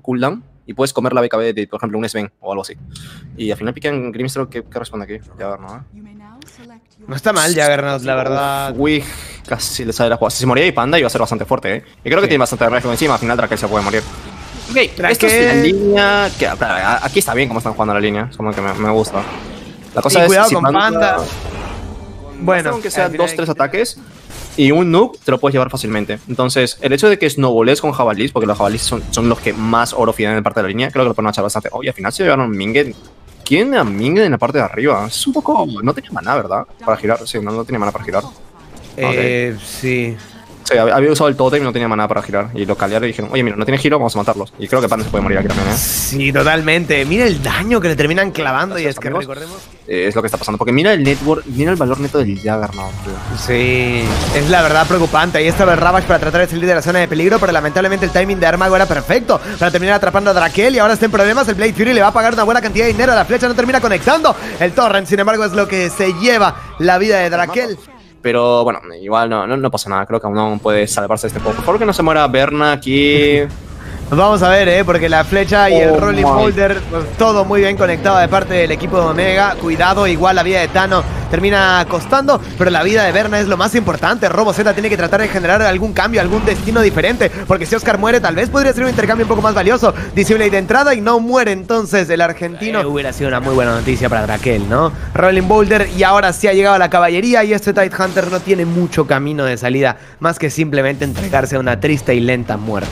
poco cooldown y puedes comer la BKB de, por ejemplo, un Sven o algo así. Y al final pican Grimstroke, ¿qué, ¿qué, responde aquí? Ya ver, ¿no? No está mal Juggernaut, la verdad. Uy, casi le sale la jugada. Si se moría y Panda iba a ser bastante fuerte, ¿eh? Y creo que Sí. tiene bastante reflejo encima, al final Drakel se puede morir. Ok, esto es la línea... Que, aquí está bien cómo están jugando la línea, es como que me, me gusta. La cosa Y es... cuidado si con Panda. Bueno, Bueno, aunque sea al final dos, tres que- ataques y un nuke, te lo puedes llevar fácilmente. Entonces, el hecho de que snowballes con jabalís, porque los jabalís son, son los que más oro fidan en parte de la línea, creo que lo pueden echar bastante. Oye, al final se llevaron Mingen. ¿Quién a Mingen en la parte de arriba? Es un poco. No tenía maná, ¿verdad? Para girar. Sí, no, no tenía maná para girar. Eh. Sí, había había usado el totem y no tenía maná para girar. Y lo calearon y dijeron, oye, mira, no tiene giro, vamos a matarlos. Y creo que Panda se puede morir aquí también, ¿eh? Sí, totalmente. Mira el daño que le terminan clavando y es que amigos. recordemos. Eh, Es lo que está pasando. Porque mira el network, mira el valor neto del Juggernaut, tío. Sí, es la verdad preocupante. Ahí estaba el Ravage para tratar de salir de la zona de peligro, pero lamentablemente el timing de Armago era perfecto para terminar atrapando a Drakel y ahora está en problemas. El Blade Fury le va a pagar una buena cantidad de dinero. La flecha no termina conectando. El Torrent, sin embargo, es lo que se lleva la vida de Drakel. Pero bueno, igual no, no, pasa nada. Creo que aún no puede salvarse este poco. Por favor, que no se muera Berna aquí. Vamos a ver, ¿eh? porque la flecha y el Oh Rolling. Boulder, pues, todo muy bien conectado de parte del equipo de Omega. Cuidado, igual la vida de Tano termina costando, pero la vida de Berna es lo más importante. Robo Z tiene que tratar de generar algún cambio, algún destino diferente, porque si Oscar muere, tal vez podría ser un intercambio un poco más valioso. Disable de entrada y no muere entonces el argentino. Eh, hubiera sido una muy buena noticia para Raquel, ¿no? Rolling Boulder y ahora sí ha llegado a la caballería y este Tide Hunter no tiene mucho camino de salida, más que simplemente entregarse a una triste y lenta muerte.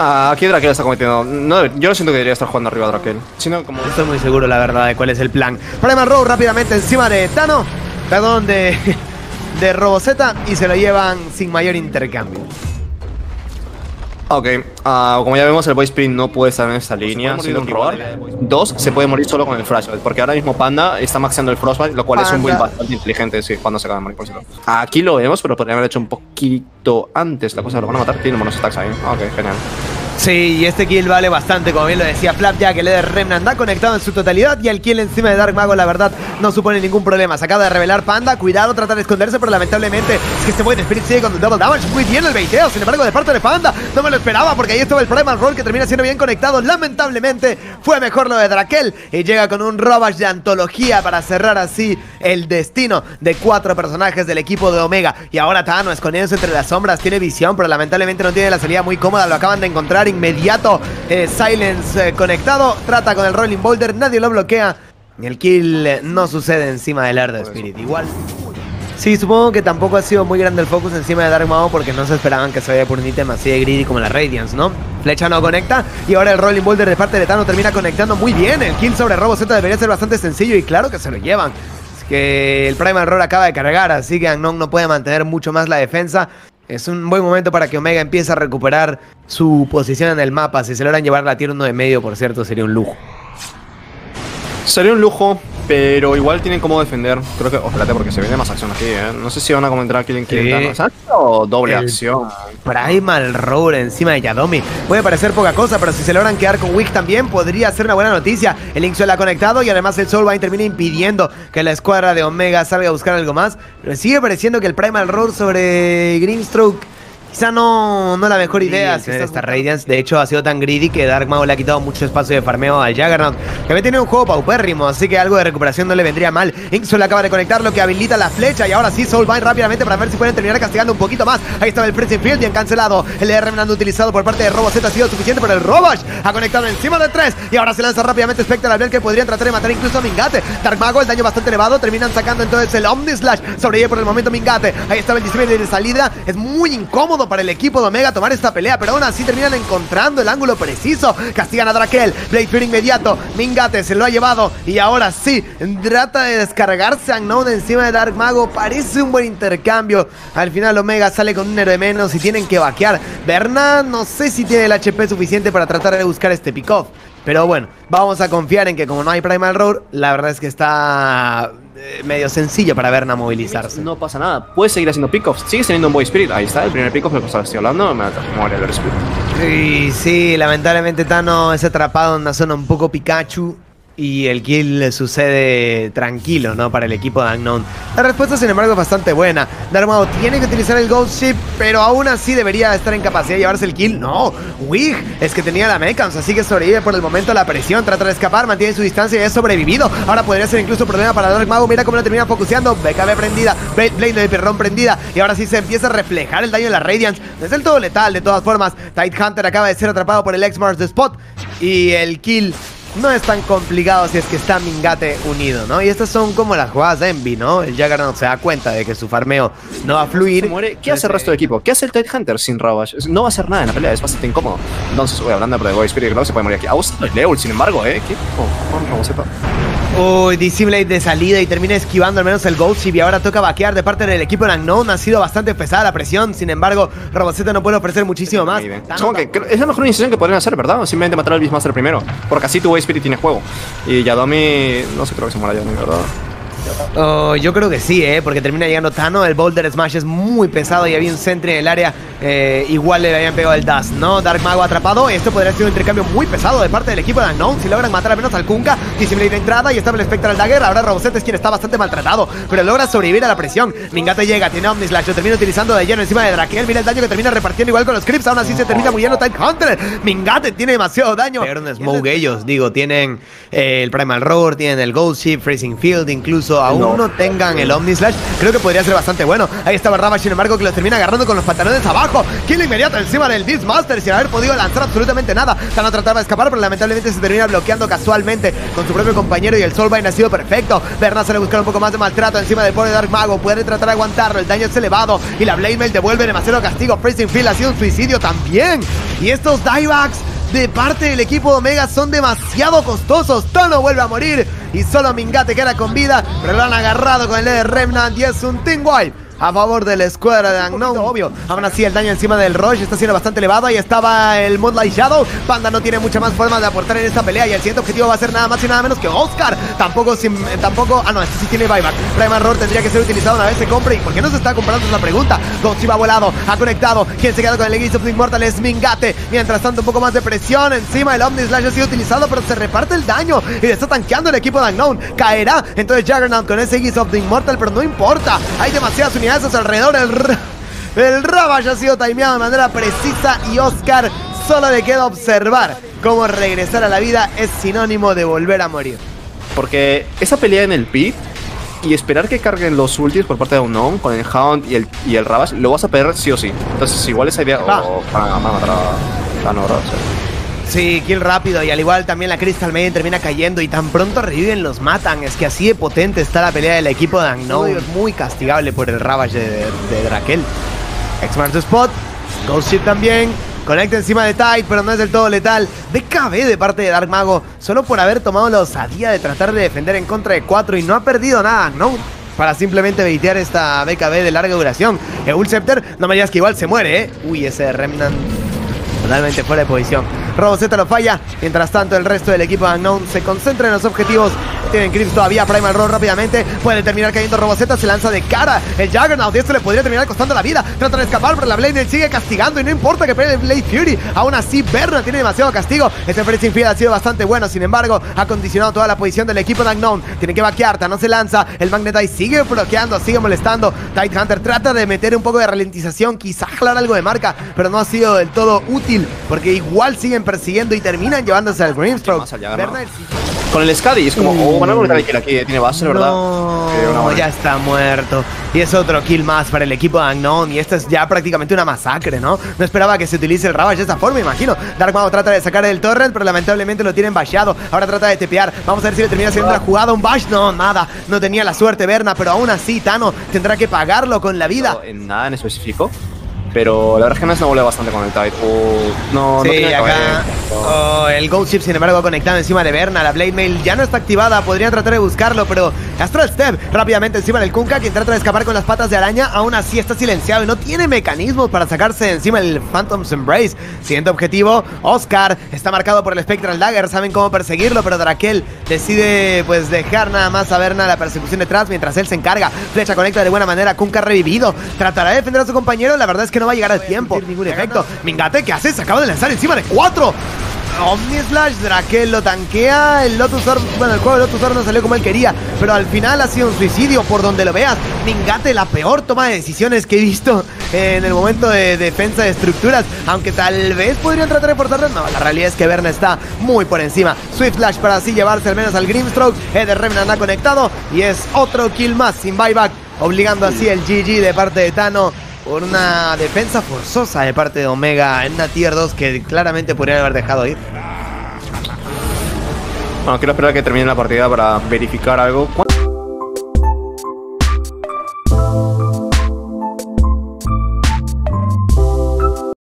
Ah, aquí Drakel está cometiendo. No, yo no siento que debería estar jugando arriba Drakel. Sino como. No estoy muy seguro, la verdad, de cuál es el plan. Primal Row rápidamente encima de Tano. Perdón, de, de Roboceta. Y se lo llevan sin mayor intercambio. Ok, ah, como ya vemos, el Voice Sprint no puede estar en esta línea. Un robar. Dos, se puede morir solo con el Frostbite. Porque ahora mismo Panda está maxeando el Frostbite, lo cual es un build bastante inteligente. Sí, Panda se acaba de morir, por cierto. Aquí lo vemos, pero podrían haber hecho un poquito antes. La cosa lo van a matar. Tiene buenos stacks ahí. Ok, genial. Sí, y este kill vale bastante, como bien lo decía Flapjack, el de Remnant ha conectado en su totalidad y el kill encima de Dark Mago, la verdad, no supone ningún problema. Se acaba de revelar Panda, cuidado, trata de esconderse, pero lamentablemente es que este buen Spirit sigue con double damage. Muy bien el baiteo, sin embargo, de parte de Panda, no me lo esperaba porque ahí estaba el Primal Roll que termina siendo bien conectado. Lamentablemente fue mejor lo de Drakel y llega con un Ravage de antología para cerrar así el destino de cuatro personajes del equipo de Omega. Y ahora Tano escondiéndose entre las sombras, tiene visión, pero lamentablemente no tiene la salida muy cómoda. Lo acaban de encontrar inmediato. Eh, Silence eh, conectado, trata con el Rolling Boulder, nadie lo bloquea. Y el kill eh, no sucede encima del Ard Spirit. Igual. Sí, supongo que tampoco ha sido muy grande el focus encima de Dark Mago porque no se esperaban que se vaya por un ítem así de greedy como la Radiance, ¿no? Flecha no conecta y ahora el Rolling Boulder de parte de Tano termina conectando muy bien. El kill sobre Robo Z debería ser bastante sencillo y claro que se lo llevan. Es que el Primal Roll acaba de cargar, así que Anon no puede mantener mucho más la defensa. Es un buen momento para que Omega empiece a recuperar su posición en el mapa. Si se logran llevar la tier 1 de medio, por cierto, sería un lujo. Sería un lujo, pero igual tienen cómo defender. Creo que, oh, espérate, porque se viene más acción aquí, ¿eh? No sé si van a comentar Sí. darnos. ¿Es o doble El- acción? Primal Roar encima de Yadomi. Puede parecer poca cosa, pero si se logran quedar con Wick también, podría ser una buena noticia. El Link ha conectado y además el Soulbind termina impidiendo que la escuadra de Omega salga a buscar algo más. Pero sigue pareciendo que el Primal Roar sobre Greenstroke quizá no, no la mejor idea. si esta Radiance, de hecho, ha sido tan greedy que Dark Mago le ha quitado mucho espacio de farmeo al Juggernaut. Que había tenido un juego paupérrimo, así que algo de recuperación no le vendría mal. Inksul acaba de conectar lo que habilita la flecha y ahora sí Soulbind rápidamente para ver si pueden terminar castigando un poquito más. Ahí estaba el Prison Field bien cancelado. El de Remnant utilizado por parte de Robo Z ha sido suficiente, pero el Robosh ha conectado encima de tres y ahora se lanza rápidamente Spectre al ver que podrían tratar de matar incluso a Mingate. Dark Mago, el daño bastante elevado, terminan sacando entonces el Omnislash. Sobrevive por el momento Mingate. Ahí estaba el diseño de salida. Es muy incómodo para el equipo de Omega tomar esta pelea, pero aún así terminan encontrando el ángulo preciso. Castigan a Drakel. Blade Fury inmediato. Mingate se lo ha llevado y ahora sí trata de descargarse a Unknown encima de Dark Mago. Parece un buen intercambio. Al final Omega sale con un héroe menos y tienen que vaquear. Berna no sé si tiene el HP suficiente para tratar de buscar este pick-off. Pero bueno, vamos a confiar en que como no hay Primal Roar, la verdad es que está eh, medio sencillo para Berna movilizarse. No pasa nada. Puedes seguir haciendo pickoffs. Sigues teniendo un Boy Spirit. Ahí está, el primer pickoff del que estoy hablando. Me muere el Spirit. Sí, sí, lamentablemente Tano es atrapado en una zona un poco Pikachu. Y el kill sucede tranquilo, ¿no? Para el equipo de Unknown. La respuesta, sin embargo, es bastante buena. Darmao tiene que utilizar el Ghost Ship, pero aún así debería estar en capacidad de llevarse el kill. No, Wig es que tenía la Mechans, así que sobrevive por el momento la presión. Trata de escapar, mantiene su distancia y es sobrevivido. Ahora podría ser incluso problema para Dark Mago. Mira cómo lo termina focuseando. BKB prendida, Blade de Perrón prendida. Y ahora sí se empieza a reflejar el daño de la Radiance. Es el todo letal, de todas formas. Tight Hunter acaba de ser atrapado por el X-Mars de Spot. Y el kill no es tan complicado si es que está Mingate unido, ¿no? Y estas son como las jugadas de Envy, ¿no? El Juggernaut se da cuenta de que su farmeo no va a fluir. ¿Qué hace el resto del equipo? ¿Qué hace el Tide Hunter sin Ravage? No va a hacer nada en la pelea, es bastante incómodo. Entonces, voy hablando de Boy Spirit Glove, se puede morir aquí. Usado el Leul, sin embargo, ¿eh? ¿Qué? Oh, no. Uy, Dissimulate de salida y termina esquivando al menos el Ghost y ahora toca vaquear de parte del equipo de Unknown. Ha sido bastante pesada la presión, sin embargo, Roboceta no puede ofrecer muchísimo más. que es la mejor iniciación que podrían hacer, ¿verdad? Simplemente matar al Beastmaster primero, porque así tu Spirit tiene juego. Y Yadomi, no sé, creo que se muera Yadomi, ¿verdad? Oh, yo creo que sí, ¿eh? porque termina llegando Tano. El Boulder Smash es muy pesado y había un Sentry en el área. Eh, igual le habían pegado el Dust, ¿no? Dark Mago atrapado. Esto podría ser un intercambio muy pesado de parte del equipo de Unknown. Si logran matar al menos al Kunkka, Dissimulate de entrada y estaba el Spectral Dagger. Ahora Roboset es quien está bastante maltratado, pero logra sobrevivir a la presión. Mingate llega, tiene Omnislash, lo termina utilizando de lleno encima de Drakel. Mira el daño que termina repartiendo igual con los Crips. Aún así se termina muriendo Type Hunter. Mingate tiene demasiado daño. Pegaron Smoke ellos, digo, tienen eh, el Primal Roar, tienen el Gold Ship, Freezing Field, incluso aún no tengan el Omnislash, creo que podría ser bastante bueno. Ahí estaba Ravage, sin embargo, que los termina agarrando con los pantalones abajo. Kill inmediato encima del Beastmaster sin haber podido lanzar absolutamente nada. Tano trataba de escapar, pero lamentablemente se termina bloqueando casualmente con su propio compañero y el Soulbind ha sido perfecto. Berna se le busca un poco más de maltrato encima del pobre Dark Mago. Puede tratar de aguantarlo, el daño es elevado y la Blade Mail devuelve demasiado castigo. Freezing Field ha sido un suicidio también. Y estos diebacks de parte del equipo Omega son demasiado costosos. Tono vuelve a morir y solo Mingate queda con vida, pero lo han agarrado con el de Remnant y es un Team Wipe a favor de la escuadra de Unknown. Obvio. Aún así, el daño encima del Roche está siendo bastante elevado. Ahí estaba el Moonlight Shadow. Panda no tiene mucha más forma de aportar en esta pelea. Y el siguiente objetivo va a ser nada más y nada menos que Oscar. Tampoco, sin, tampoco. Ah, no, este sí tiene buyback. Primal Roar tendría que ser utilizado una vez se compre. ¿Y por qué no se está comprando? Es la pregunta. va volado, ha conectado. ¿Quién se queda con el Aegis of the Immortal? Es Mingate. Mientras tanto, un poco más de presión encima. El Omni Slash ha sido utilizado, pero se reparte el daño. Y le está tanqueando el equipo de Unknown. Caerá entonces Juggernaut con ese Aegis of the Immortal, pero no importa. Hay demasiadas unidades alrededor. El el Ravage ha sido timeado de manera precisa y Oscar solo le queda observar cómo regresar a la vida es sinónimo de volver a morir. Porque esa pelea en el pit y esperar que carguen los ultis por parte de Unknown con el Hound y el, y el Ravage, lo vas a perder sí o sí. Entonces, igual esa idea. Oh, para, matar a, no, Sí, kill rápido y al igual también la Crystal Maiden termina cayendo y tan pronto reviven los matan. Es que así de potente está la pelea del equipo de Unknown. Es muy castigable por el Ravage de, de, Drakel. X-Mars Spot, Ghost Ship también. Conecta encima de Tide, pero no es del todo letal. BKB de parte de Dark Mago, solo por haber tomado la osadía de tratar de defender en contra de 4 y no ha perdido nada, ¿no? Para simplemente baitear esta BKB de larga duración. Eul Scepter, no me digas que igual se muere, ¿eh? Uy, ese Remnant totalmente fuera de posición. Roboceta lo falla. Mientras tanto, el resto del equipo de Unknown se concentra en los objetivos. Tienen Crips todavía. Primal Roll rápidamente. Puede terminar cayendo Roboceta. Se lanza de cara. El Juggernaut. Y esto le podría terminar costando la vida. Trata de escapar, pero la Blade sigue castigando. Y no importa que pegue Blade Fury. Aún así, Berna tiene demasiado castigo. Este Freezing Field ha sido bastante bueno. Sin embargo, ha condicionado toda la posición del equipo de Unknown. Tiene que vaquear. No se lanza. El Magnetite sigue bloqueando. Sigue molestando. Tight Hunter trata de meter un poco de ralentización. Quizá jalar algo de marca. Pero no ha sido del todo útil. Porque igual siguen persiguiendo y terminan llevándose al Greenstroke. Con el Scadi es como, oh, van a que aquí tiene base, ¿verdad? No, ya está muerto. Y es otro kill más para el equipo de Unknown. Y esto es ya prácticamente una masacre, ¿no? No esperaba que se utilice el Ravage de esta forma, imagino. Dark Mago trata de sacar el torrent, pero lamentablemente lo tienen basheado. Ahora trata de tepear. Vamos a ver si le termina haciendo la jugada. Un bash, no, nada. No tenía la suerte Berna, pero aún así Tano tendrá que pagarlo con la vida. en nada en específico. Pero la verdad es que me snowballea bastante con el Tide. no, sí, no acá. Oh, el Gold Chip, sin embargo, conectado encima de Berna. La Blade Mail ya no está activada. Podrían tratar de buscarlo, pero Astral Step rápidamente encima del Kunkka, quien trata de escapar con las patas de araña. Aún así está silenciado y no tiene mecanismos para sacarse encima del Phantom's Embrace. Siguiente objetivo, Oscar. Está marcado por el Spectral Dagger. Saben cómo perseguirlo, pero Drakel decide pues dejar nada más a Berna la persecución detrás mientras él se encarga. Flecha conecta de buena manera. Kunkka revivido. Tratará de defender a su compañero. La verdad es que no va a llegar al tiempo. Ningún efecto. Mingate, ¿qué hace? Se acaba de lanzar encima de cuatro. Omni Slash, Drakel lo tanquea, el Lotus Orb, bueno, el juego de Lotus Orb no salió como él quería, pero al final ha sido un suicidio por donde lo veas. Ningate, la peor toma de decisiones que he visto en el momento de defensa de estructuras, aunque tal vez podrían tratar de forzarlo. No, la realidad es que Berna está muy por encima. Swift Slash para así llevarse al menos al Grimstroke. Eder Remnant ha conectado y es otro kill más sin buyback, obligando así el GG de parte de Tano por una defensa forzosa de parte de Omega en una tier 2 que claramente podría haber dejado ir. Bueno, quiero esperar a que termine la partida para verificar algo.